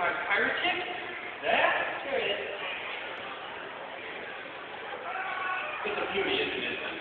our pirate ship? There? There it is. It's a beauty, isn't it?